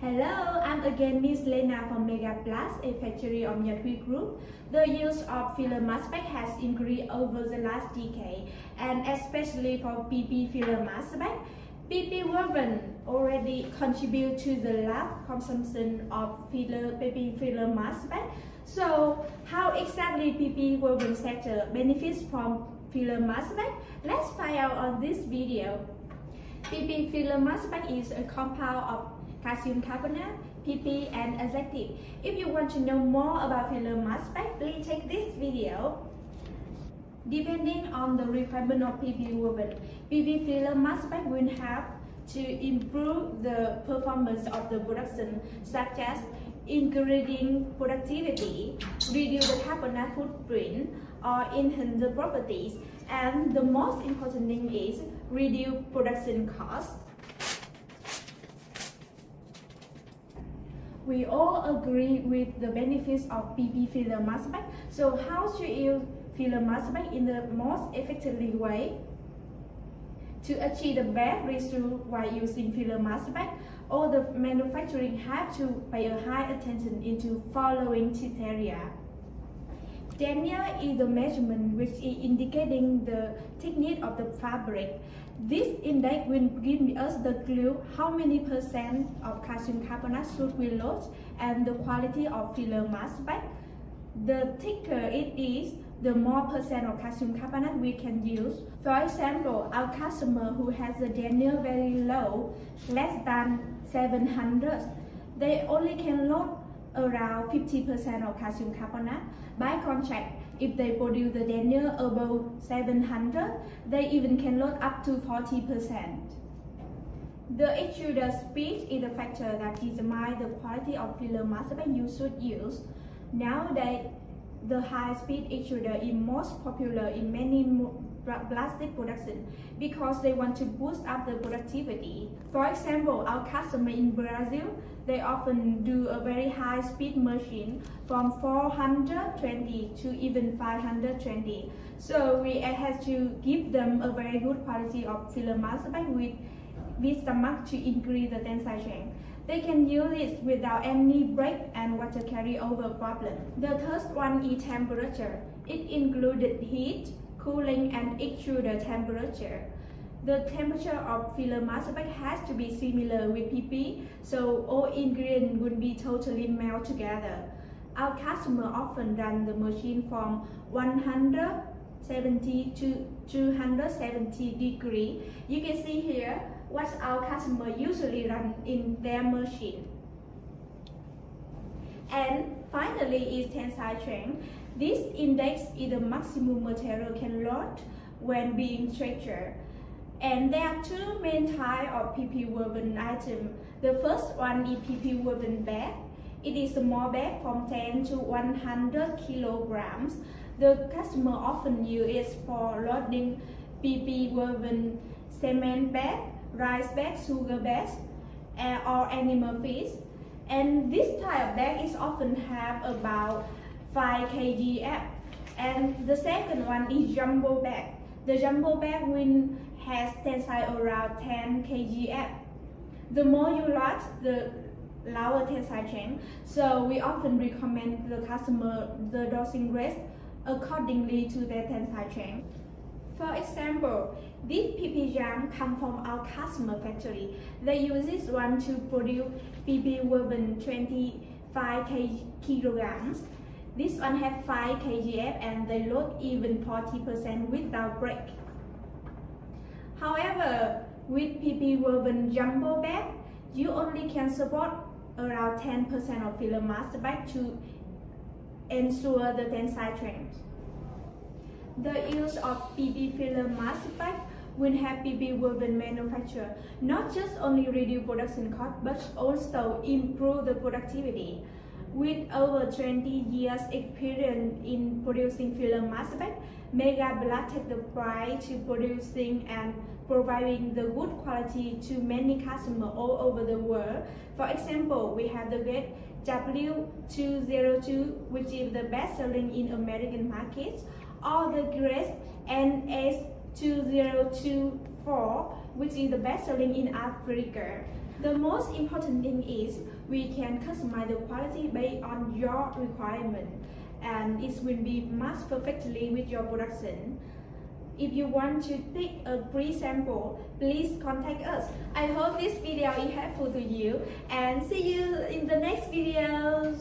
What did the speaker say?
Hello, I'm again Miss Lena from Mega Plast, a factory of Nhat Huy Group. The use of filler masterbatch has increased over the last decade, and especially for PP filler masterbatch. PP woven already contribute to the large consumption of filler PP filler masterbatch. So, how exactly PP woven sector benefits from filler masterbatch? Let's find out on this video. PP filler masterbatch is a compound of calcium carbonate, PP, and additive. If you want to know more about filler masterbatch, please check this video. Depending on the requirement of PP woven, PP filler masterbatch will have to improve the performance of the production, such as increasing productivity, reduce the carbon footprint, or enhance the properties. And the most important thing is reduce production cost. We all agree with the benefits of PP filler masterbatch. So how should you filler masterbatch in the most effectively way? To achieve the best result while using filler masterbatch, all the manufacturing have to pay a high attention into following criteria. Denier is the measurement which is indicating the thickness of the fabric. This index will give us the clue how many percent of calcium carbonate should we load and the quality of filler masterbatch. The thicker it is, the more percent of calcium carbonate we can use. For example, our customer who has the denier very low, less than 700, they only can load around 50% of calcium carbonate. By contrast, if they produce the denier above 700, they even can load up to 40%. The extruder speed is a factor that determines the quality of filler masterbatch you should use. Nowadays, the high-speed extruder is most popular in many plastic production because they want to boost up the productivity. For example, our customer in Brazil, they often do a very high speed machine from 420 to even 520. So we have to give them a very good quality of filler masterbatch with, with stomach to increase the tensile strength. They can use it without any break and water carryover problem. The third one is temperature. It included heat, cooling and extruder temperature. The temperature of filler masterbatch has to be similar with PP, so all ingredients would be totally melt together. Our customer often run the machine from 170 to 270 degree. You can see here what our customer usually run in their machine. And finally is tensile strength. This index is the maximum material can load when being stretched. And there are two main types of PP woven item. The first one is PP woven bag. It is a small bag from 10 to 100 kilograms. The customer often use it for loading PP woven cement bag, rice bag, sugar bags, or animal feed. And this type of bag is often have about 5 kg And the second one is jumbo bag. The jumbo bag will has tensile around 10 kg The more you load, the lower tensile strength. So we often recommend the customer the dosing rate accordingly to their tensile strength. For example, this PP jam come from our customer factory. They use this one to produce PP woven 25 kilograms. This one have 5 kgf and they load even 40% without break. However, with PP woven jumbo bag, you only can support around 10% of filler mask to ensure the tensile strength. The use of PP filler mask bag will have PP woven manufacture not just only reduce production cost but also improve the productivity. With over 20 years experience in producing filler masterbatch, Mega take the pride to producing and providing the good quality to many customers all over the world. For example, we have the grade W202, which is the best selling in American markets, or the grade NS2024, which is the best selling in Africa. The most important thing is we can customize the quality based on your requirement and it will be matched perfectly with your production. If you want to take a free sample, please contact us. I hope this video is helpful to you and see you in the next videos.